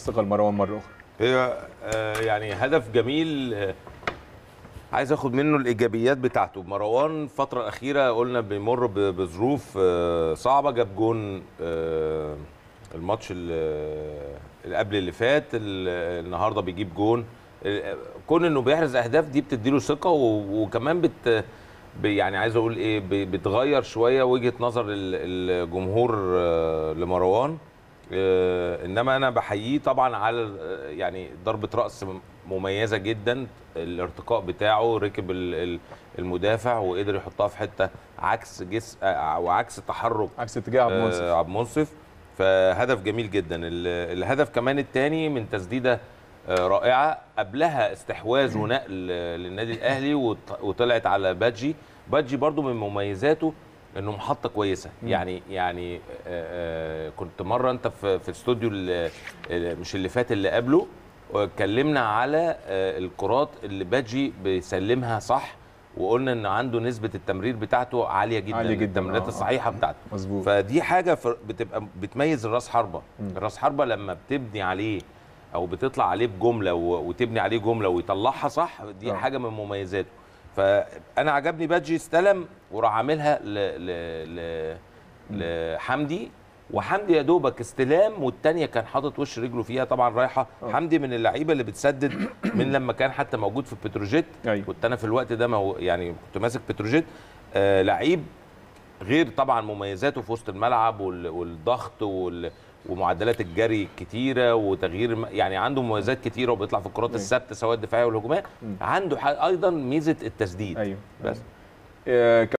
الثقة لمروان مره أخرى. هي آه، يعني هدف جميل آه، عايز آخد منه الإيجابيات بتاعته. مروان الفترة الأخيرة قلنا بيمر بظروف آه، صعبة. جاب جون الماتش ال- اللي قبل اللي فات ال- النهارده بيجيب جون. كون إنه بيحرز أهداف دي بتديله ثقة وكمان بت يعني عايز أقول إيه بتغير شوية وجهة نظر ال- الجمهور لمروان. انما أنا بحييه طبعا على آه، يعني ضربة رأس مميزة جدا الارتقاء بتاعه ركب ال- ال- المدافع وقدر يحطها في حتة عكس جس آه، وعكس تحرك عكس اتجاه عبد آه، المنصف عبد المنصف. فهدف جميل جدا. ال- الهدف كمان الثاني من تسديدة آه، رائعة. قبلها استحواذ ونقل آه، للنادي الأهلي وط- وطلعت على بادجي. بادجي برضو من مميزاته إنه محطة كويسة. يعني يعني آه، آه، كنت مرة أنت في في الاستوديو ال- ال- مش اللي فات اللي قبله اتكلمنا على آه، الكرات اللي بادجي بيسلمها صح وقلنا إن عنده نسبة التمرير بتاعته عالية جدا عالية جداً، التمريرات آه. الصحيحة بتاعته. مظبوط. فدي حاجة بتبقى بتميز الراس حربة. الراس حربة لما بتبني عليه أو بتطلع عليه بجملة وتبني عليه جملة ويطلعها صح دي آه. حاجة من مميزاته. فأنا عجبني بادجي استلم وراح عاملها ل... ل... ل... لحمدي وحمدي يا دوبك استلام والتانية كان حاطط وش رجله فيها طبعا رايحة. آه. حمدي من اللعيبة اللي بتسدد من لما كان حتى موجود في بتروجيت. أيوه. كنت أنا في الوقت ده مو يعني كنت ماسك بتروجيت. آه لعيب غير طبعا مميزاته في وسط الملعب وال- والضغط وال ومعدلات الجري الكتيره وتغيير يعني عنده مميزات كتيرة وبيطلع في الكرات أيوة. الثابتة سواء الدفاعيه والهجوميه. عنده أيضا ميزة التسديد. أيوه. بس. آه،